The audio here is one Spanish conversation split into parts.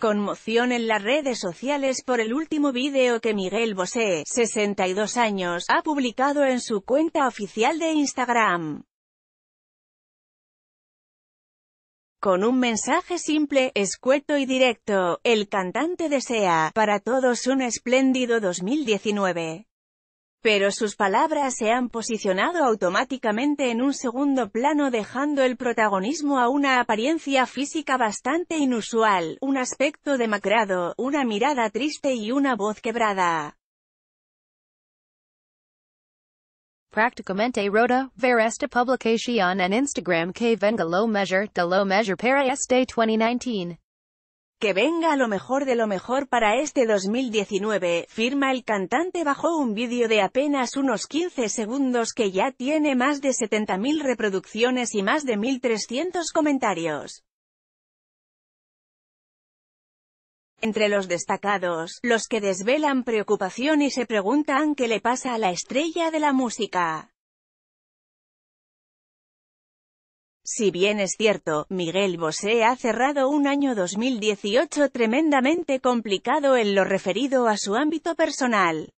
conmoción en las redes sociales por el último vídeo que Miguel Bosé, 62 años, ha publicado en su cuenta oficial de Instagram. Con un mensaje simple, escueto y directo, el cantante desea, para todos un espléndido 2019 pero sus palabras se han posicionado automáticamente en un segundo plano dejando el protagonismo a una apariencia física bastante inusual, un aspecto demacrado, una mirada triste y una voz quebrada. Prácticamente rota, ver esta publicación en Instagram que venga lo mejor de lo mejor para este 2019. Que venga lo mejor de lo mejor para este 2019, firma el cantante bajo un vídeo de apenas unos 15 segundos que ya tiene más de 70.000 reproducciones y más de 1.300 comentarios. Entre los destacados, los que desvelan preocupación y se preguntan qué le pasa a la estrella de la música. Si bien es cierto, Miguel Bosé ha cerrado un año 2018 tremendamente complicado en lo referido a su ámbito personal.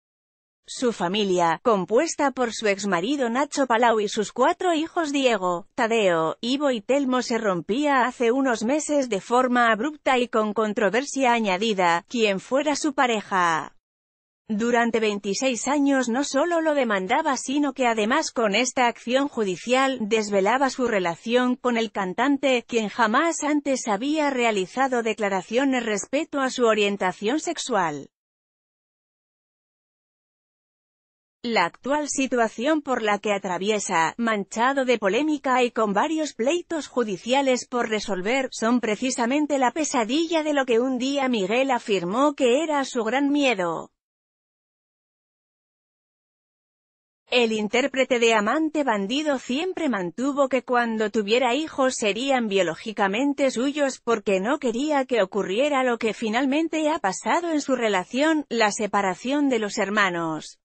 Su familia, compuesta por su exmarido Nacho Palau y sus cuatro hijos Diego, Tadeo, Ivo y Telmo se rompía hace unos meses de forma abrupta y con controversia añadida, quien fuera su pareja. Durante 26 años no solo lo demandaba sino que además con esta acción judicial, desvelaba su relación con el cantante, quien jamás antes había realizado declaraciones respecto a su orientación sexual. La actual situación por la que atraviesa, manchado de polémica y con varios pleitos judiciales por resolver, son precisamente la pesadilla de lo que un día Miguel afirmó que era su gran miedo. El intérprete de amante bandido siempre mantuvo que cuando tuviera hijos serían biológicamente suyos porque no quería que ocurriera lo que finalmente ha pasado en su relación, la separación de los hermanos.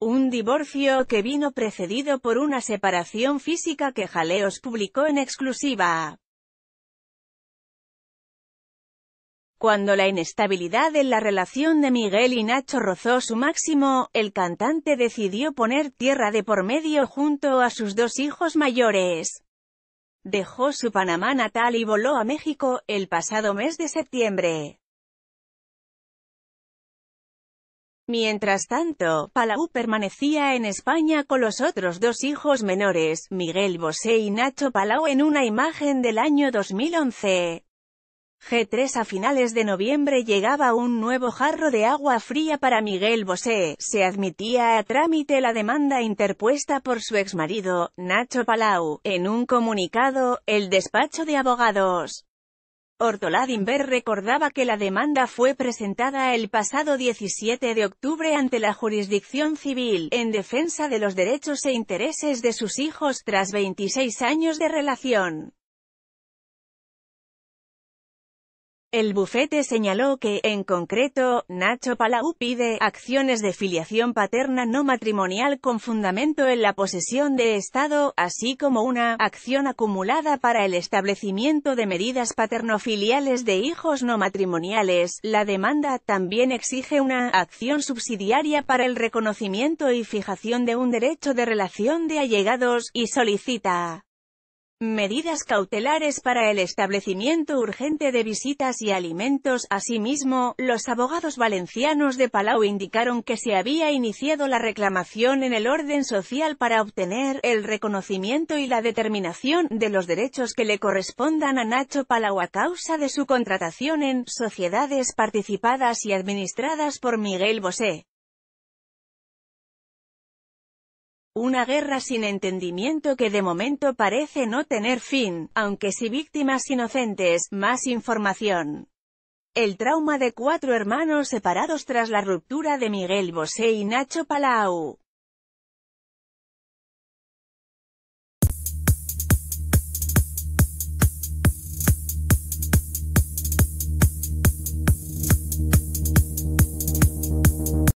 Un divorcio que vino precedido por una separación física que Jaleos publicó en exclusiva. Cuando la inestabilidad en la relación de Miguel y Nacho rozó su máximo, el cantante decidió poner tierra de por medio junto a sus dos hijos mayores. Dejó su Panamá natal y voló a México, el pasado mes de septiembre. Mientras tanto, Palau permanecía en España con los otros dos hijos menores, Miguel Bosé y Nacho Palau en una imagen del año 2011. G3 A finales de noviembre llegaba un nuevo jarro de agua fría para Miguel Bosé. Se admitía a trámite la demanda interpuesta por su exmarido, Nacho Palau. En un comunicado, el despacho de abogados Inver recordaba que la demanda fue presentada el pasado 17 de octubre ante la jurisdicción civil, en defensa de los derechos e intereses de sus hijos tras 26 años de relación. El bufete señaló que, en concreto, Nacho Palau pide acciones de filiación paterna no matrimonial con fundamento en la posesión de Estado, así como una acción acumulada para el establecimiento de medidas paternofiliales de hijos no matrimoniales. La demanda también exige una acción subsidiaria para el reconocimiento y fijación de un derecho de relación de allegados, y solicita Medidas cautelares para el establecimiento urgente de visitas y alimentos. Asimismo, los abogados valencianos de Palau indicaron que se había iniciado la reclamación en el orden social para obtener el reconocimiento y la determinación de los derechos que le correspondan a Nacho Palau a causa de su contratación en sociedades participadas y administradas por Miguel Bosé. Una guerra sin entendimiento que de momento parece no tener fin, aunque sí víctimas inocentes, más información. El trauma de cuatro hermanos separados tras la ruptura de Miguel Bosé y Nacho Palau.